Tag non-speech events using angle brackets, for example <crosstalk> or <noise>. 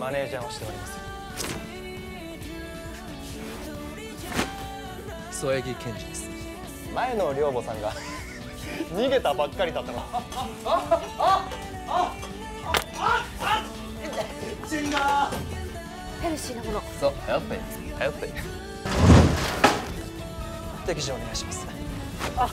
マネージャーをしております。添木健二です。前の寮母さんが <laughs> 逃げたばっかりだったの。ヘルシーなもの。そうやっぱり頼って適時お願いします。あ